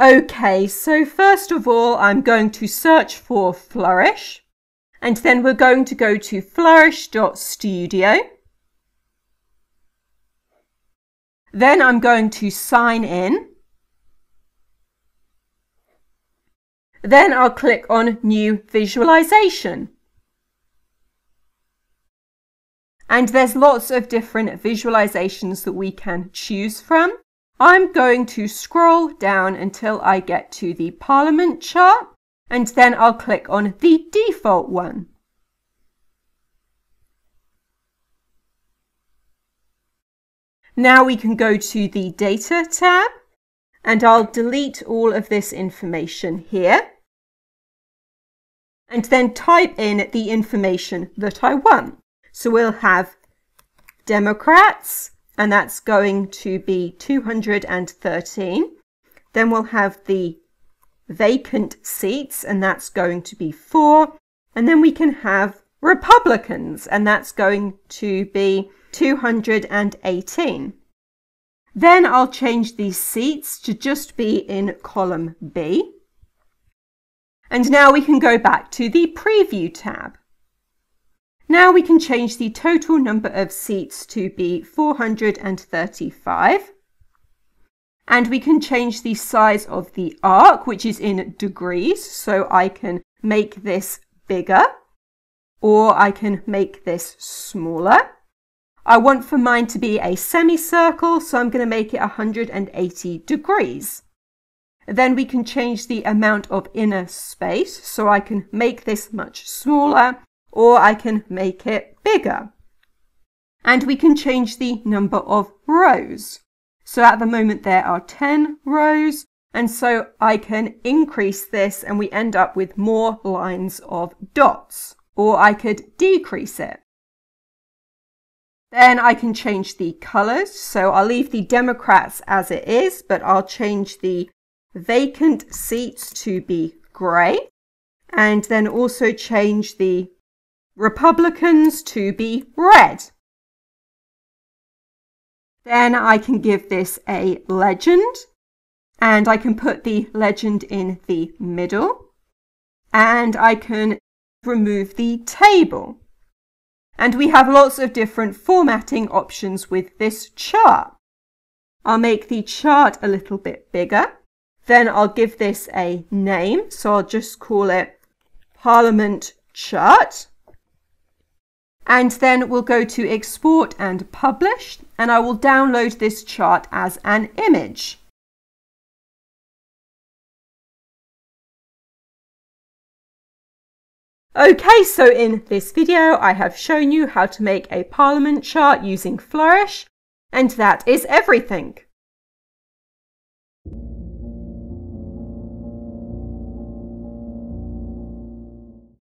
Okay, so first of all, I'm going to search for Flourish. And then we're going to go to flourish.studio. Then I'm going to sign in. Then I'll click on New Visualization. And there's lots of different visualizations that we can choose from. I'm going to scroll down until I get to the Parliament chart and then I'll click on the default one. Now we can go to the Data tab and I'll delete all of this information here and then type in the information that I want. So we'll have Democrats, and that's going to be 213. Then we'll have the vacant seats, and that's going to be four. And then we can have Republicans, and that's going to be 218. Then I'll change these seats to just be in column B. And now we can go back to the preview tab. Now we can change the total number of seats to be 435. And we can change the size of the arc, which is in degrees. So I can make this bigger or I can make this smaller. I want for mine to be a semicircle, so I'm going to make it 180 degrees. Then we can change the amount of inner space, so I can make this much smaller or I can make it bigger. And we can change the number of rows. So at the moment there are 10 rows, and so I can increase this and we end up with more lines of dots, or I could decrease it. Then I can change the colours. So I'll leave the Democrats as it is, but I'll change the vacant seats to be grey and then also change the Republicans to be red. Then I can give this a legend and I can put the legend in the middle and I can remove the table. And we have lots of different formatting options with this chart. I'll make the chart a little bit bigger. Then I'll give this a name. So I'll just call it Parliament Chart. And then we'll go to export and publish and I will download this chart as an image. Okay, so in this video I have shown you how to make a parliament chart using Flourish and that is everything.